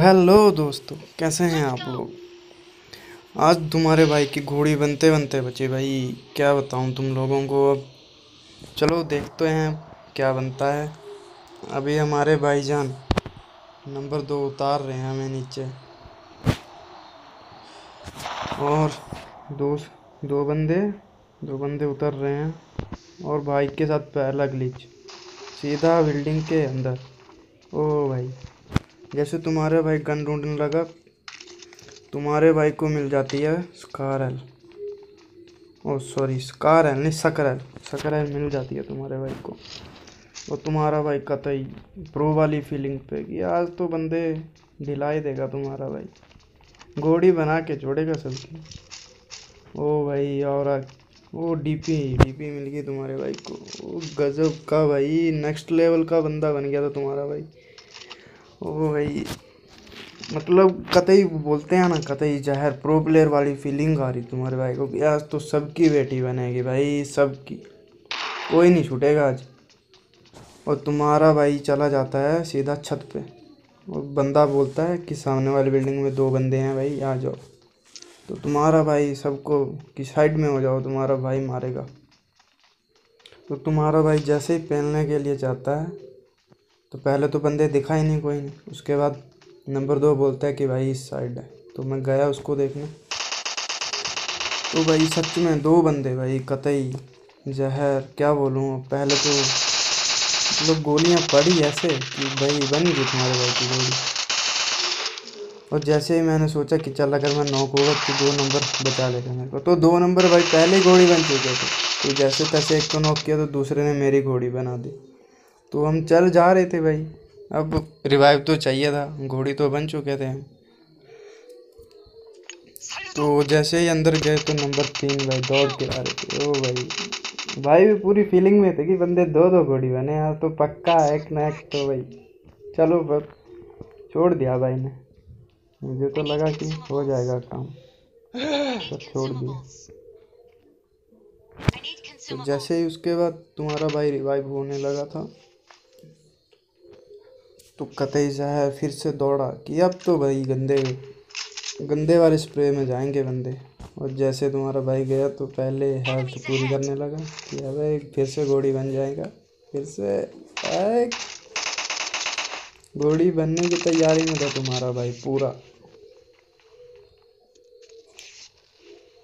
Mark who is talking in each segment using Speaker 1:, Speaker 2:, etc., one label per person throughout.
Speaker 1: Hello दोस्तों, कैसे हैं आप लोग? आज तुम्हारे भाई की घोड़ी बनते बनते बचे। भाई, क्या बताऊँ तुम लोगों को अब? चलो देखते हैं क्या बनता है। अभी हमारे भाईजान नंबर दो उतार रहे हैं हमें नीचे। और दो दो बंदे दो बंदे उतर रहे हैं। और भाई के साथ पहला ग्लिच सीधा बिल्डिंग के अंदर। ओ भाई। जैसे तुम्हारे भाई गन ढूँढने लगा, तुम्हारे भाई को मिल जाती है स्कारल ओ सॉरी स्कारल नहीं सकरल सकरल मिल जाती है तुम्हारे भाई को। और तुम्हारा भाई कतई प्रो वाली फीलिंग पे कि आज तो बंदे ढिलाई देगा तुम्हारा भाई। घोड़ी बना के जोड़ेगा सबकी। ओ भाई, और वो डीपी डीपी मिल गई तुम्हारे भाई को। ओ, गजब का भाई नेक्स्ट लेवल का बंदा बन गया था तुम्हारा भाई। ओ भाई मतलब कतई बोलते हैं ना, कतई जहर प्रो प्लेयर वाली फीलिंग आ रही तुम्हारे भाई को कि आज तो सबकी बेटी बनेगी भाई, सबकी। कोई नहीं छूटेगा आज। और तुम्हारा भाई चला जाता है सीधा छत पे। और बंदा बोलता है कि सामने वाली बिल्डिंग में दो बंदे हैं भाई, आ जाओ। तो तुम्हारा भाई सबको कि साइड में हो जाओ, तुम्हारा भाई मारेगा। तो तुम्हारा भाई जैसे ही पहनने के लिए जाता है तो पहले तो बंदे दिखा ही नहीं कोई नहीं। उसके बाद नंबर दो बोलता है कि भाई इस साइड है। तो मैं गया उसको देखने। तो भाई सच में दो बंदे भाई, कतई, जहर, क्या बोलूँ पहले तो मतलब गोलियाँ पड़ी ऐसे कि भाई बन गई तुम्हारे भाई की गोली। और जैसे ही मैंने सोचा कि चल अगर मैं नॉक होगा तो दो नंबर बचा लेगा मेरे को। तो दो नंबर भाई पहले ही घोड़ी बन चुके थे। तो जैसे तैसे एक को नॉक किया तो दूसरे ने मेरी घोड़ी बना दी। तो हम चल जा रहे थे भाई। अब रिवाइव तो चाहिए था, घोड़ी तो बन चुके थे तो जैसे ही अंदर गए तो नंबर तीन भाई दौड़ के आ रहे थे। ओ भाई भाई भी पूरी फीलिंग में थे कि बंदे दो दो घोड़ी बने यार तो पक्का एक ना एक तो भाई। चलो बस, छोड़ दिया भाई ने। मुझे तो लगा कि हो जाएगा काम, पर छोड़ दिया। तो जैसे ही उसके बाद तुम्हारा भाई रिवाइव होने लगा था तो कतई है, फिर से दौड़ा कि अब तो भाई गंदे गंदे वाले स्प्रे में जाएँगे बंदे। और जैसे तुम्हारा भाई गया तो पहले हेल्थ पूरी करने लगा कि अबे फिर से घोड़ी बन जाएगा, फिर से घोड़ी बनने की तैयारी में था तुम्हारा भाई पूरा।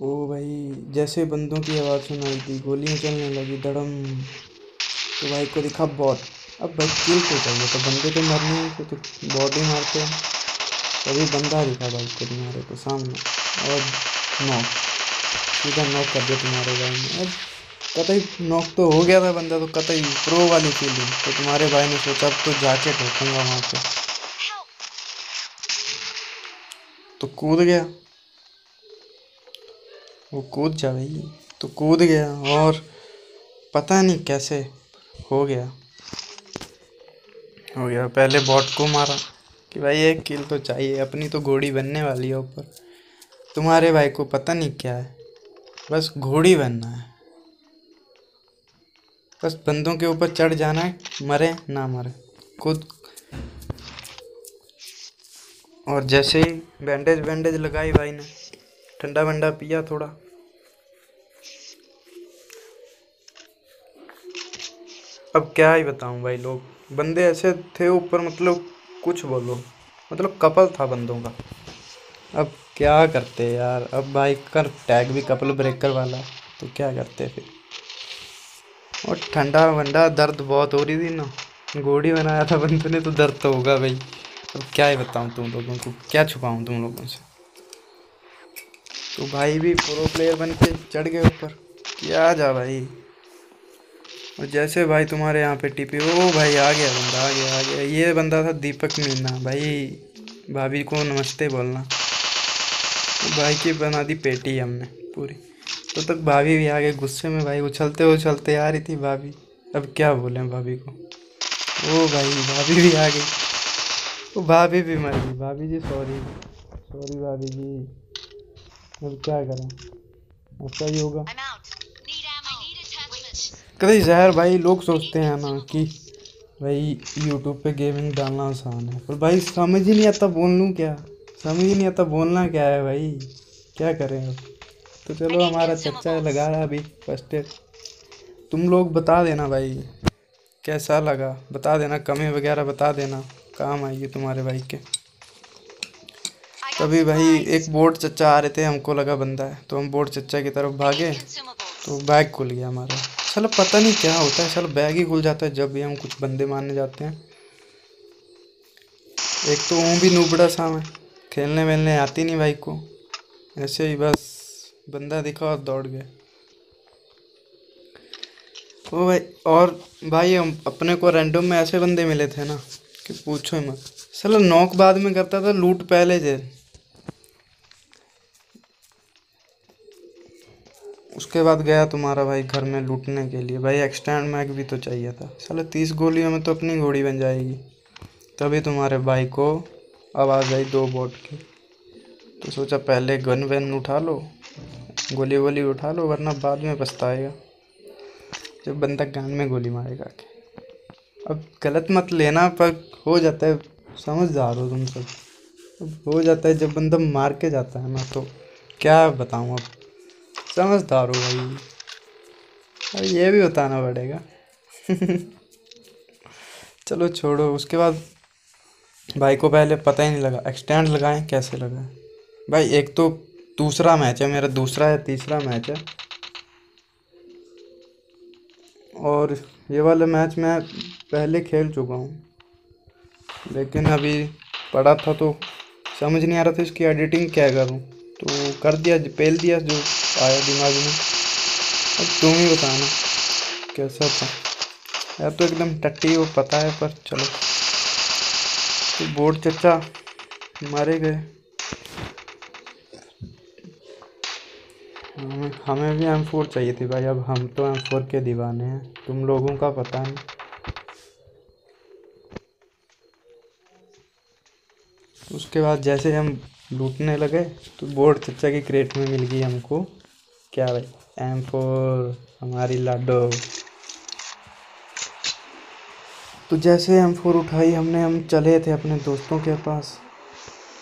Speaker 1: ओ भाई, जैसे बंदों की आवाज़ सुनाई थी गोलियाँ चलने लगी, धड़म। तो भाई को दिखा बहुत अब भाई किल तो चाहिए तो बंदे तो मरने हैं तो बॉडी मारते हैं। तभी तो बंदा दिखा भाई को तुम्हारे को सामने। और नॉक सीधा नॉक कर दिया तुम्हारे भाई ने। अब कतई नॉक तो हो गया था बंदा तो कतई प्रो वाली फीलिंग तो तुम्हारे भाई ने सोचा तो जाके ठोकूँगा वहाँ पे। तो कूद गया। वो कूद जा भाई तो कूद गया और पता नहीं कैसे हो गया। हो गया। पहले बॉट को मारा कि भाई एक किल तो चाहिए, अपनी तो घोड़ी बनने वाली है ऊपर। तुम्हारे भाई को पता नहीं क्या है। बस घोड़ी बनना है। बस बंदों के ऊपर चढ़ जाना है, मरे ना मरे। खुद और जैसे ही बैंडेज बैंडेज लगाई भाई ने, ठंडा वंडा पिया थोड़ा। अब क्या ही बताऊँ भाई, लोग बंदे ऐसे थे ऊपर मतलब कुछ बोलो। मतलब कपल था बंदों का। अब क्या करते यार? अब बाइक का टैग भी कपल ब्रेकर वाला तो क्या करते फिर? और ठंडा वंडा, दर्द बहुत हो रही थी ना। घोड़ी बनाया था बंदे ने तो दर्द तो होगा भाई। अब क्या ही बताऊँ तुम लोगों को, क्या छुपाऊँ तुम लोगों से? तो भाई भी प्रो प्लेयर बन के चढ़ गए ऊपर। क्या जा भाई? और जैसे भाई तुम्हारे यहाँ पे टीपी, ओ भाई आ गया बंदा, आ गया आ गया। ये बंदा था दीपक मीना, भाई। भाभी को नमस्ते बोलना। तो भाई की बना दी पेटी हमने पूरी। तो तक भाभी भी आ गए गुस्से में, भाई उछलते उछलते आ रही थी भाभी। अब क्या बोले भाभी को? ओ भाई, भाभी भी आ गई। वो भाभी भी मर गई। भाभी जी सॉरी सॉरी भाभी जी। अब क्या करें? ऐसा ही होगा। कभी जहर भाई लोग सोचते हैं ना कि भाई यूट्यूब पे गेमिंग डालना आसान है। पर भाई समझ ही नहीं आता बोलूँ क्या? समझ ही नहीं आता बोलना क्या है भाई? क्या करें अब? तो चलो हमारा चच्चा लगा रहा अभी फ़र्स्ट तुम लोग बता देना भाई कैसा लगा? बता देना कमी वगैरह बता देना काम आएगी तुम्हारे भाई के। तभी भाई एक बोर्ड चच्चा आ रहे थे हमको लगा बंदा है। तो हम बोर्ड चच्चा की तरफ़ भागे तो बैग खुल गया हमारा। चलो पता नहीं क्या होता है चलो बैग ही खुल जाता है जब भी हम कुछ बंदे मारने जाते हैं। एक तो वो भी नूबड़ा सा मैं, खेलने वेलने आती नहीं भाई को। ऐसे ही बस, बंदा दिखा और दौड़ गए ओ भाई, और भाई हम अपने को रैंडम में ऐसे बंदे मिले थे ना, कि पूछो ही मत। चलो नॉक बाद में करता था, लूट पहले से। उसके बाद गया तुम्हारा भाई घर में लूटने के लिए। भाई एक्सटेंड मैग भी तो चाहिए था। चलो तीस गोलियों में तो अपनी घोड़ी बन जाएगी। तभी तुम्हारे भाई को आवाज़ आई दो बोट की। तो सोचा पहले गन वैन उठा लो, गोली वोली उठा लो, वरना बाद में पछताएगा। जब बंदा गान में गोली मारेगा के अब गलत मत लेना, पर हो जाता है, समझदार हो तुम सब। हो जाता है जब बंदा मार के जाता है ना तो क्या बताऊँ अब? समझदार हो भाई। अब ये भी बताना पड़ेगा। चलो छोड़ो, उसके बाद भाई को पहले पता ही नहीं लगा। एक्सटेंड लगाएँ, कैसे लगाएँ? भाई, एक तो दूसरा मैच है, मेरा दूसरा या तीसरा मैच है। और ये वाला मैच मैं पहले खेल चुका हूँ। लेकिन अभी पढ़ा था तो समझ नहीं आ रहा था इसकी एडिटिंग क्या करूँ। तो कर दिया पहल दिया जो आया दिमाग में। अब तुम ही बताना, कैसा था? यार तो एकदम टट्टी वो पता है, पर चलो। तो बोर्ड चचा मारे गए। हमें हमें भी एम फोर चाहिए थी भाई। अब हम तो एम फोर के दीवाने हैं। तुम लोगों का पता नहीं। उसके बाद जैसे हम लूटने लगे तो बोर्ड चचा की क्रेट में मिल गई हमको। क्या भाई? एम फोर हमारी लाडो। तो जैसे एम फोर उठाई हमने, हम चले थे अपने दोस्तों के पास।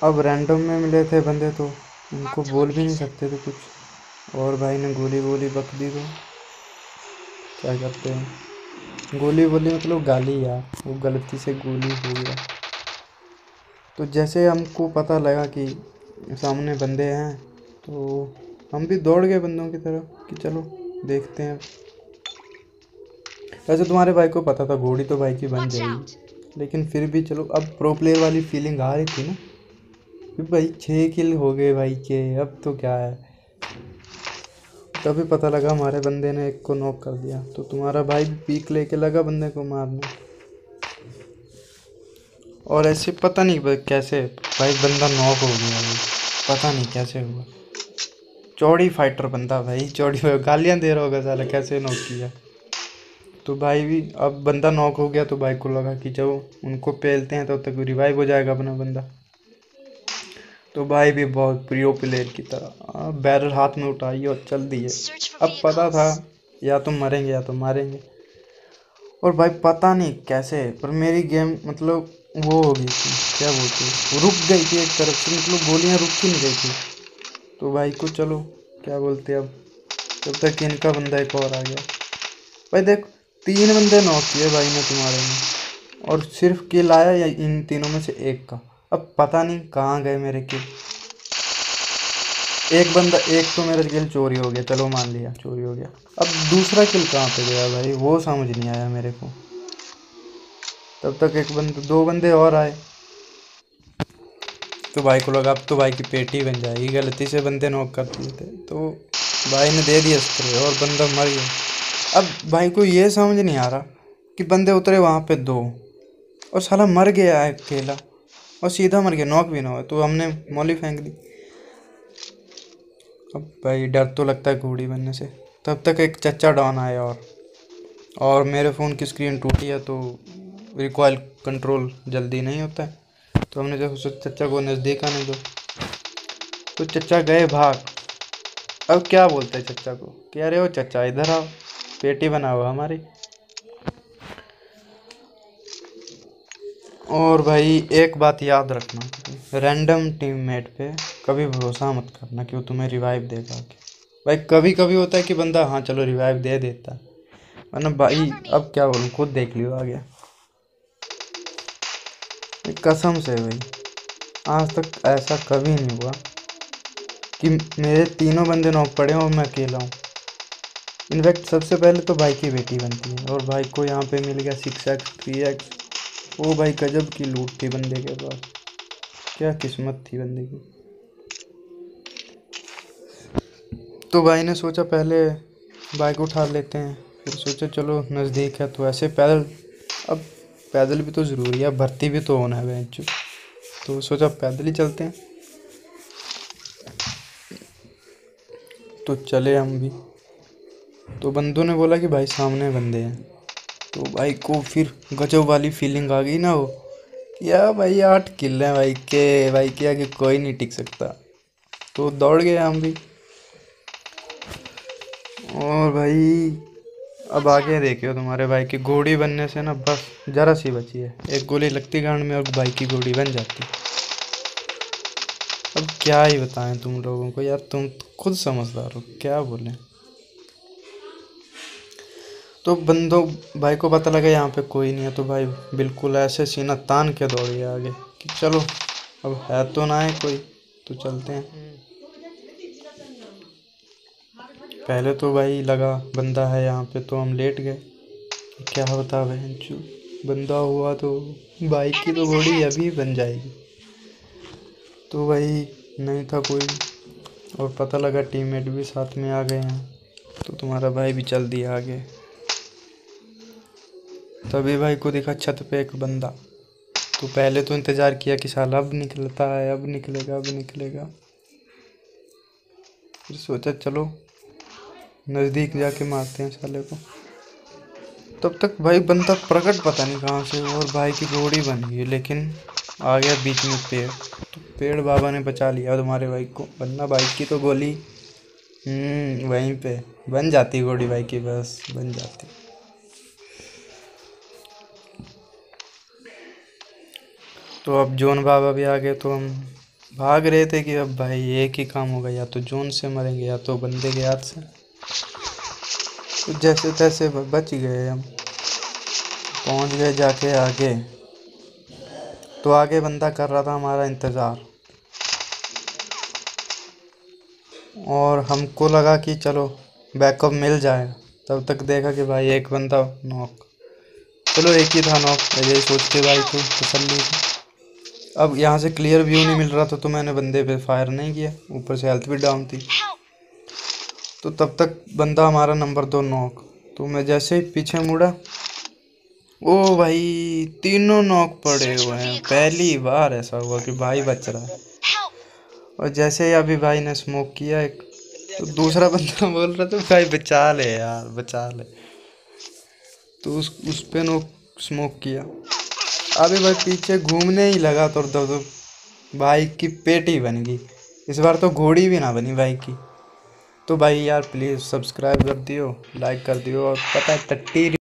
Speaker 1: अब रैंडम में मिले थे बंदे तो उनको बोल भी नहीं सकते थे कुछ। और भाई ने गोली वोली बक दी तो क्या करते हैं? गोली वोली मतलब गाली यार, वो गलती से गोली हो गया। तो जैसे हमको पता लगा कि सामने बंदे हैं तो हम भी दौड़ गए बंदों की तरफ़ कि चलो देखते हैं। वैसे तुम्हारे भाई को पता था घोड़ी तो भाई की बन जाएगी। लेकिन फिर भी चलो अब प्रो प्लेयर वाली फीलिंग आ रही थी ना कि भाई छः किल हो गए भाई के अब तो क्या है? तभी पता लगा हमारे बंदे ने एक को नॉक कर दिया। तो तुम्हारा भाई भी पीक लेके लगा बंदे को मारने। और ऐसे पता नहीं कैसे भाई बंदा नॉक हो गया। पता नहीं कैसे हुआ। चौड़ी फाइटर बंदा भाई चौड़ी गालियाँ दे रहा होगा साला कैसे नॉक किया? तो भाई भी अब बंदा नॉक हो गया तो भाई को लगा कि जब उनको पेलते हैं तब तो तक रिवाइव हो जाएगा अपना बंदा। तो भाई भी बहुत प्रियो प्लेयर की तरह बैरल हाथ में उठाई और चल दिए। अब पता था या तो मरेंगे या तो मारेंगे। और भाई पता नहीं कैसे पर मेरी गेम मतलब वो हो गई थी क्या बोलते हैं रुक गई थी एक तरफ़ से मतलब गोलियाँ रुक ही नहीं गई थी। तो भाई को चलो, क्या बोलते अब? जब तक इनका बंदा एक और आ गया। भाई देख, तीन बंदे नॉक किए भाई ने तुम्हारे में। और सिर्फ़ किल आया या इन तीनों में से एक का? अब पता नहीं कहाँ गए मेरे किल एक बंदा, एक तो मेरा किल चोरी हो गया। चलो मान लिया, चोरी हो गया। अब दूसरा किल कहाँ पे गया भाई? वो समझ नहीं आया मेरे को। तब तक एक बंद, दो बंदे और आए। तो भाई को लगा, अब तो भाई की पेटी बन जाएगी गलती से बंदे नॉक कर दिए थे। तो भाई ने दे दिया स्प्रे और बंदा मर गया। अब भाई को ये समझ नहीं आ रहा कि बंदे उतरे वहाँ पे दो और साला मर गया है अकेला और सीधा मर गया नॉक भी ना हो तो हमने मौली फेंक दी। अब भाई डर तो लगता है घोड़ी बनने से। तब तक एक चच्चा डॉन आया और और मेरे फ़ोन की स्क्रीन टूटी है तो रिकॉयल कंट्रोल जल्दी नहीं होता है। तो हमने उस चच्चा को नज़दीक आने दो तो चचा गए भाग अब क्या बोलते हैं चचा को? कि अरे वो चचा इधर आओ, पेटी बनाओ हमारी। और भाई एक बात याद रखना रैंडम टीममेट पे कभी भरोसा मत करना कि वो तुम्हें रिवाइव देगा कि भाई कभी कभी होता है कि बंदा हाँ चलो रिवाइव दे देता। है वरना भाई, अब क्या बोलूँ, खुद देख लियो आगे। कसम से भाई, आज तक ऐसा कभी नहीं हुआ कि मेरे तीनों बंदे नौक पड़े और मैं अकेला हूँ। इनफैक्ट सबसे पहले तो भाई की बेटी बनती है और भाई को यहाँ पे मिल गया सिक्स एक्स थ्री एक्स वो भाई गजब की लूट थी बंदे के पास। क्या किस्मत थी बंदे की। तो भाई ने सोचा पहले बाइक उठा लेते हैं, फिर सोचा चलो नज़दीक है तो ऐसे पैदल। अब पैदल भी तो ज़रूरी है, भर्ती भी तो होना है बेंच। तो सोचा, पैदल ही चलते हैं। तो चले हम भी। तो बंदों ने बोला कि भाई सामने बंदे हैं। तो भाई को फिर गजब वाली फीलिंग आ गई ना वो या भाई आठ किल हैं भाई के भाई के आगे कोई नहीं टिक सकता। तो दौड़ गए हम भी। और भाई अब आगे देखियो तुम्हारे भाई की घोड़ी बनने से ना बस जरा सी बची है। एक गोली लगती गांड में और भाई की घोड़ी बन जाती। अब क्या ही बताएँ तुम लोगों को यार, तुम खुद समझदार हो, क्या बोलें? तो बंदो, भाई को पता लगा यहाँ पे कोई नहीं है तो भाई बिल्कुल ऐसे सीना तान के दौड़े आगे कि चलो, अब है तो ना है कोई तो चलते हैं। पहले तो भाई लगा बंदा है यहाँ पे तो हम लेट गए। क्या बता बहन चू बंदा हुआ तो बाइक की तो घोड़ी अभी बन जाएगी। तो भाई नहीं था कोई। और पता लगा टीममेट भी साथ में आ गए हैं। तो तुम्हारा भाई भी चल दिया आगे तभी भाई को देखा छत पे एक बंदा। तो पहले तो इंतज़ार किया कि साल अब निकलता है अब निकलेगा अब निकलेगा। फिर सोचा चलो नज़दीक जाके मारते हैं साले को। तब तक भाई बंदा प्रकट पता नहीं कहाँ से और भाई की घोड़ी बन गई लेकिन आ गया बीच में पेड़। तो पेड़ बाबा ने बचा लिया तुम्हारे भाई को। वरना बाइक की तो गोली हम्म, वहीं पे। बन जाती घोड़ी भाई की बस बन जाती। तो अब जोन बाबा भी आ गए तो हम भाग रहे थे कि अब भाई एक ही काम होगा या तो जोन से मरेंगे या तो बंदे के हाथ से। जैसे तैसे बच गए हम। पहुँच गए जाके आगे। तो आगे बंदा कर रहा था हमारा इंतज़ार। और हमको लगा कि चलो बैकअप मिल जाए। तब तक देखा कि भाई एक बंदा नॉक चलो एक ही था नॉक यही सोच के भाई को तसली अब यहाँ से क्लियर व्यू नहीं मिल रहा था तो मैंने बंदे पे फायर नहीं किया। ऊपर से हेल्थ भी डाउन थी। तो तब तक बंदा हमारा नंबर दो नॉक। तो मैं जैसे ही पीछे मुड़ा, ओ भाई, तीनों नॉक पड़े हुए हैं। पहली बार ऐसा हुआ कि भाई बच रहा है। और जैसे ही अभी भाई ने स्मोक किया एक तो दूसरा बंदा बोल रहा था, भाई बचा ले यार, बचा ले। तो उस उस पे नो स्मोक किया। अभी भाई पीछे घूमने ही लगा तो दो दो बाइक की पेटी बन गई। इस बार तो घोड़ी भी ना बनी बाइक की। तो भाई यार प्लीज़ सब्सक्राइब कर दियो लाइक कर दियो और पता है टट्टी